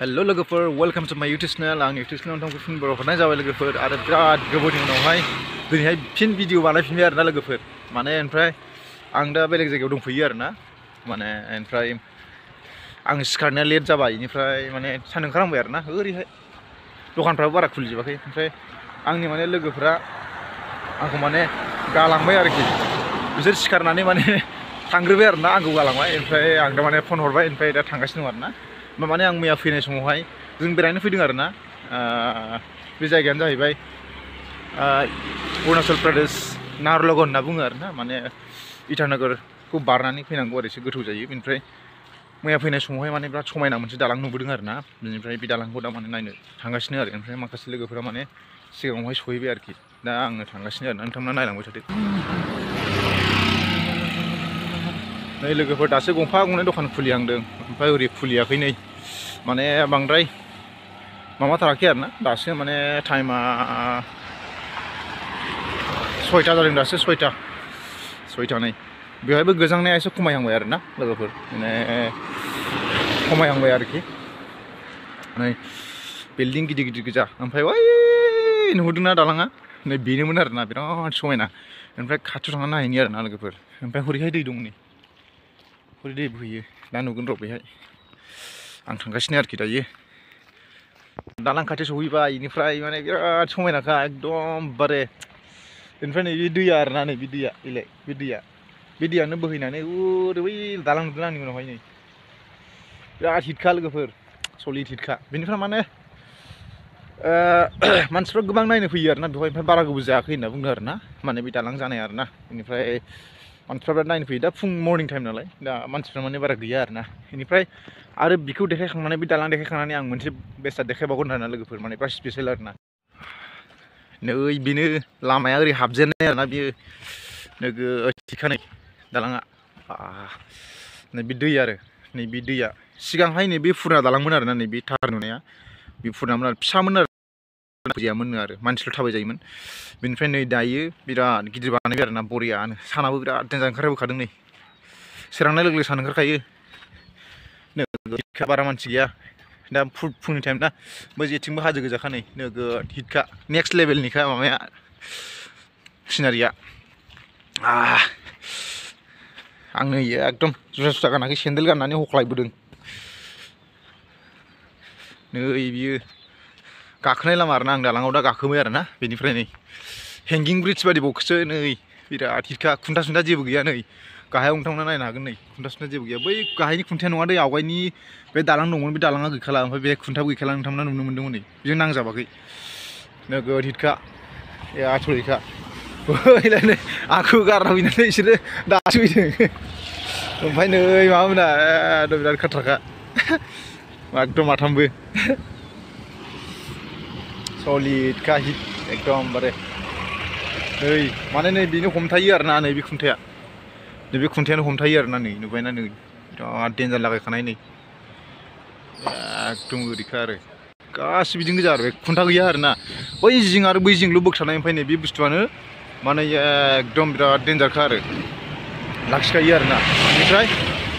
Hello' लोगोफोर welcome to my YouTube channel आंनि YouTube चेनेलाव नोंथांखौ फिन बर' हरनाय जाबाय लोगोफोर आरो बिराद गोबावनि उनावहाय दिनैहाय फिन भिडिअ बानायफिनबाय आरोना लोगोफोर माने ओमफ्राय आं दा बेलेग जायगायाव दंफैयो आरोना माने ओमफ्राय आं सिखारनाया लेट जाबाय बेनिफ्राय माने सान ओंखारहांबाय आरोना ओरैहाय दखानफ्राबो बारा खुलिजोबाखै ओमफ्राय आंनि माने लोगोफ्रा आंखौ माने गालांबाय आरोखि बिसोर सिखारनानै माने थांग्रोबाय आरोना आंखौ गालांबाय ओमफ्राय आं दा माने फन हरबाय ओमफ्राय दा थांगासिनो दं आरोना माने आं मैया फैनाय समावहाय जों बेरायनो फैदों आरोना। बे जायगायानो जाहैबाय अरुणाचल प्रदेश नाहरलगन होनना बुङो आरोना। माने इटानगरखौ बारनानै फैनांगौ आरो एसे गोथौ जायो। बेनिफ्राय मैया फैनाय समावहाय माने बिराद समायना मोनसे दालां नुबोदों आरोना। बेनिफ्राय बे दालांखौ दा माने नायनो थांगासिनो आरो। ओमफ्राय माखासे लोगोफोरा माने सिगाङावहाय सहैबाय आरोखि। दा आङो थांगासिनो आरोना। नोंथांमोना नायलांबाय थादो। नै लोगोफोर, दासो गंफा गंनै दखान खुलिहांदों। ओमफ्राय ओरै खुलियाखै नै। माने बांद्राय माबाथाराखै आरोना दासो माने टाइमा सयथा जादों दासो सयथा। सयथा नै। बेवहायबो गोजांनाया एसे खमायहांबाय आरोना लोगोफोर। माने खमायहांबाय आरोखि। नै बिल्डिं गिदिर गिदिर गोजा। ओमफ्राय ओइ नुहुरदोंना दालाङा? नै बेनोमोन आरोना। बिराद समायना। ओमफ्राय खाथियाव थांनानै नायहैनि आरोना लोगोफोर। ओमफ्राय हरैहाय दै दं नै। हरै दै बोहैयो। दा नुगोन र' बेहाय। आं थांगासिनो आरोखि दायो। दालां खाथियाव सहैबाय बेनिफ्राय माने बिराद समायनाखा एकदमबारे बेनिफ्राय नै बे दैया आरोना नै बे दैया, बेलाय दैया। बे बै दालां नुदों आंनि बिराद हिटखा लोगोफोर सलिड हिटखा। बेनिफ्राय माने मानसिफ्रा गोबां नायनो फैयो बेवहाय। बारा गोबाव जायाखै होनना बुंदों आरोना माने बे दालां जानाय आरोना बेनिफ्राय मानसिफ्रा बिराद नायनो फैयो। दा फुं मर्निं टाइम नालाय। दा मानसिफ्रा माने बारा गैया आरोना। बेनिफ्राय आरो बिखौ देखायखांनानै, बे दालां देखायखांनानै आं मोनसे बेसाद देखायबावगोन आरोना लोगोफोर। माने बिराद स्पेसियेल आरोना। नै बेनो लामाया ओरै हाबजेननाय आरोना बेयो। नोगोद थिखानाय दालाङा। नै बे दै आरो। नै बे दैया। सिगांहाय नै बे फुराना दालांमोन आरोना नै बे थार नुनाया। बे फुरानामोन आरो। फिसामोन आरो। गैयामोननो आरो, मानसिल' थाबाय जायोमोन। बेनिफ्राय नै दायो बिराद गिदिर बानायबाय आरोना बरियानो सानाबो बिराद देन्जार ओंखारबोखादों नै। सोरांनाय लोगो लोगो सान ओंखारखायो। नोगोद बारा मानसि गैया। दा फुंनि टाइम ना? बै जेथिंबो हाजो गोजाखा नै नोगोद हिटखा। नेक्स्ट लेभेलनिखा माबाया। सिनारिया। आं नै एकदम जुथा जुथा गानाखै। सेन्देल गाननानै हख्लायबोदों। नै बियो गाखोनाय लामा आरोना आं दालाङाव दा गाखोबाय आरोना बेनिफ्राय नै हेंगिं ब्रिज बादि बावखोसो नै। बिराद हिटखा खुन्था सुन्था जेबो गैया नै। गाहायाव नोंथांमोना नायनो हागोन नै। खुन्था सुन्था जेबो गैया। बै गाहायनि खुन्थाया नङा दै, आवगायनि बे दालां दंमोन, बे दालाङा गैखाला। ओमफ्राय बे खुन्थाबो गैखाला नोंथांमोना नुनो मोन्दोंमोन नै। बेजों नांजाबाखै। नोगोद हिटखा ए आसरितखा बैलायनो आंखौ गारना फैनानै बिसोरो दासो फैदों। ओमफ्राय नै माबामोना एकदम बिराद खाथ्राखा। एकदम माथामबो। सलिडखा हिट एकदमबारे नै माने नै बेनो हमथायो आरोना नै बे खुन्थाया। नैबे खुन्थायानो हमथायो आरोना नै, नुबायना नै? बिराद देन्जार लागायखानाय नै। एकदम ओरैखा आरो। गासिबो बिदिनो गोजा आरो खुन्था गैया आरोना। बै जिं आरो बै जिंल' बोगथानाय ओमफ्राय नै बे बुस्थुआनो माने एकदम बिराद देन्जारखा आरो। लाखिखायो आरोना। बेनिफ्राय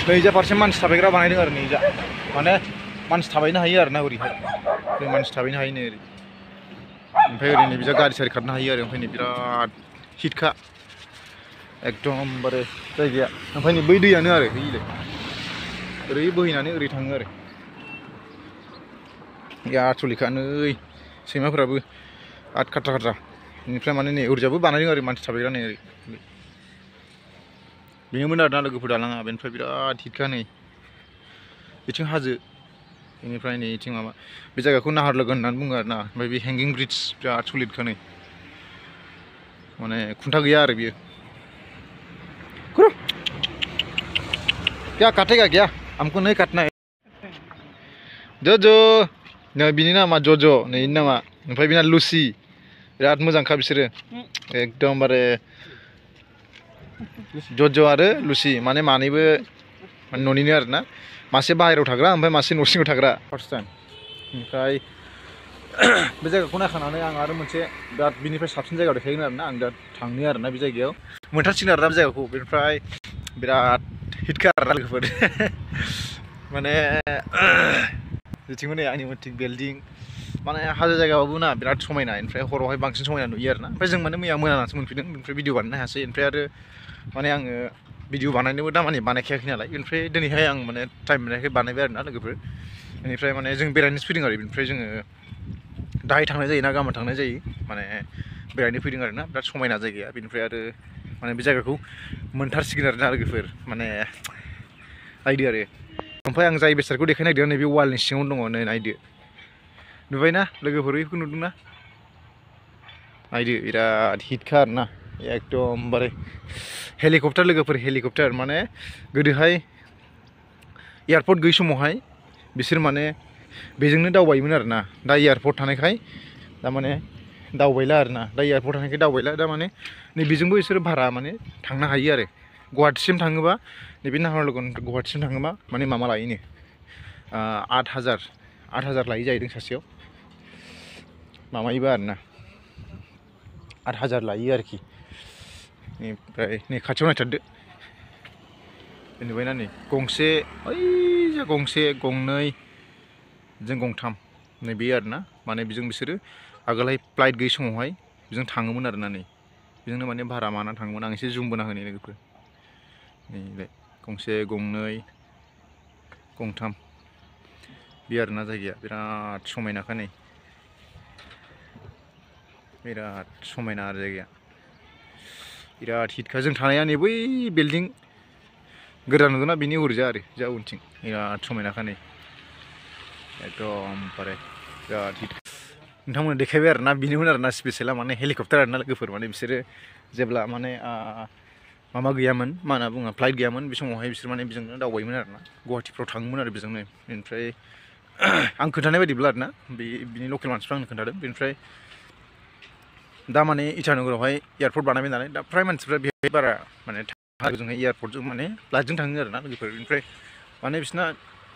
नैजा फारसे मानसि थाबायग्रा बानायदों आरो नैजा। माने मानसि थाबायनो हायो आरोना ओरैहाय। मानसि थाबायनो हायो नै ओरै। ओमफ्राय ओरै नै बिजा गारि सारि खारनो हायो आरो ओमफ्राय नै बिराद हिटखा एकदमबारे जायगाया ओमफ्राय नै बै दैयानो आरो बैलाय ओरै बोहैनानै ओरै थाङो आरो आथलिखा नै सैमाफोराबो आद खाथ्रा खाथ्रा बेनिफ्राय माने नै ओरैजाबो बानायदों आरो मानसि थाबायग्रा नै ओरै बेनोमोन आरोना लोगोफोर दालाङा बेनिफ्राय बिराद हिटखा नै बिथिं हाजो बेनिफ्राय नै बिथिं माबा बे जायगाखौ नाहारलोगो होननानै बुङो आरोना ओमफ्राय बे हेंगिं ब्रिज बिराद सलिडखा नै। माने खुन्था गैया आरो बियो। क्या काटेगा क्या? हमको नहीं काटना है। ज'ज' नै बिनि नामा? ज'ज' नै बिनि नामा? ओमफ्राय बिना लुसि। बिराद मोजांखा बिसोरो। एकदमबारे ज'ज' आरो लुसि। माने मानैबो माने न'निनो आरोना। मासे बाहेरायाव थाग्रा, ओमफ्राय मासे न' सिङाव थाग्रा। फार्स्ट टाइम ओमफ्राय बे जायगाखौ नायखांनानै आं आरो मोनसे बिराद बिनिफ्राय साबसिन जायगायाव देखायगोन आरोना। आं दा थांनो आरोना बे जायगायाव। मोनथारसिगोन आरोना बे जायगाखौ। बेनिफ्राय बिराद हिटखा आरोना लोगोफोर। माने जेथिंबो नै आंनि उनथिं बिल्डिं। माने हाजो जायगाबाबो ना बिराद समायना। ओमफ्राय हरावहाय बांसिन समायना नुयो आरोना। ओमफ्राय जों माने मैया मोनानासो मोनफैदों। ओमफ्राय भिडिअ बानायनो हायासै। ओमफ्राय आरो माने आङो भिडिअ बानायनोबो दा माने बानायखायाखै नालाय। ओमफ्राय दिनैहाय माने टाइम मोननायखाय बानायबाय आरोना लोगोफोर। बेनिफ्राय माने जों बेरायनोसो फैदों आरो। बेनिफ्राय जोङो दाहाय थांनाय जायो ना गाबोन थांनाय जायो। माने बेरायनो फैदों आरोना। बिराद समायना जायगाया। बेनिफ्राय आरो माने बे जायगाखौ मोनथारसिगोन आरोना लोगोफोर। माने नायदो आरो। ओमफ्राय आं जाय बेसादखौ देखायनो नागिरदों नैबे वालनि सिङावनो दङ नै नायदो नुबायना लोगोफोर? बेखौ नुदोंना? नायदो बिराद हिटखा आरोना। एकदमबारे हेलिकप्टार लोगोफोर हेलिकप्टार माने गोदोहाय एयारपर्ट गैयि समावहाय बिसोर माने बेजोंनो दावबायोमोन आरोना। दा एयारपर्ट थानायखाय माने दावबायला आरोना। दा एयारपर्ट थानायखाय दावबायला। दा माने नै बेजोंबो बिसोर भारा माने थांनो हायो आरो। गुवाहाटिसिम थाङोबा नैबे नाहरलगुन गुवाहाटिसिम थाङोबा माने माबा लायोनो? आठ हाजार। आठ हाजार लायो जाहैदों सासेयाव। माबायोबा आरोना। आठ हाजार लायो आरोखि। ओमफ्राय नै खाथियाव नायथारदो नुबायना नै गंसे ओइजा गंसे गंनै जों गंथाम नै बे आरोना माने बेजों बिसोरो आगोलहाय फ़्लाइट गैयि समावहाय बेजों थाङोमोन आरोना नै बेजोंनो माने भारा माना थाङोमोन आं एसे जुम बोना होनि लोगोफोर नैलाय गंसे गंनै गंथाम बे आरोना जायगाया बिराद समायनाखा नै बिराद समायना आरो जायगाया बिराद हिटखा जों थानाया नै बै बिल्डिं गोदान नुदोंना बिनि हरजा आरो, जा उनथिं। बिराद समायनाखा नै एकदमबारे बिराद हिट नोंथांमोन देखायबाय आरोना बिनिमोन आरोना स्पेसियला माने हेलिकप्टार आरोना लोगोफोर? माने बिसोरो जेब्ला माने माबा गैयामोन, मा होनना बुङो फ़्लाइट गैयामोन, बे समावहाय बिसोर माने बेजोंनो दावबायोमोन आरोना गुवाहाटिफ्राव थाङोमोन आरो बेजोंनो। बेनिफ्राय, आं खोन्थानाय बायदिब्ला आरोना बे, बिनि लकेल मानसिफ्रा आंनो खोन्थादों। बेनिफ्राय दा माने इटानगरावहाय एयारपर्ट बानायबाय नालाय दा फ्राय मानसिफ्रा बेहाय बारा माने जोंहाय एयारपर्टजों माने फ्लाइटजों थाङो आरोना लोगोफोर। बेनिफ्राय माने बिसिना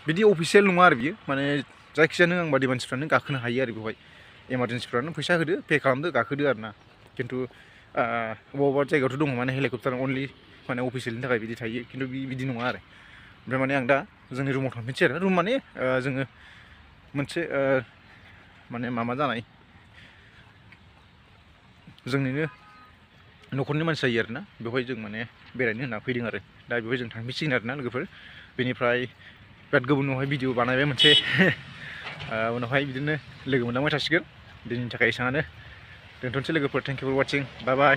बिदि अफिसियेल नङा आरो बियो। माने जायखिजाया नों आं बादि मानसिफ्रानो गाखोनो हायो आरो बेवहाय। इमारजेन्सिफ्रानो फैसा होदो, पे खालामदो, गाखोदो आरोना। खिन्थु बबेबा बबेबा जायगायावथ' दङ माने हेलिकप्टार अनलि माने अफिसियेलनि थाखाय बिदि थायो। खिन्थु बिदि नङा आरो। ओमफ्राय माने आं दा जोंनि रुमाव थांफिनसै आरो। रुम माने जोङो मोनसे माने माबा जानाय जोंनिनो न'खरनि मानसि जायो आरोना। बेवहाय जों माने बेरायनो होनना फैदों आरो। दा बेवहाय जों थांफिनसिगोन आरोना लोगोफोर। बेनिफ्राय बिराद गोबावनावहाय भिडिअ बानायबाय मोनसे। उनावहाय बिदिनो लोगो मोनलांबाय थासिगोन। दिनैनि थाखाय एसेबाङानो दोनथ'नोसै लोगोफोर। Thank you for वाचिं bye bye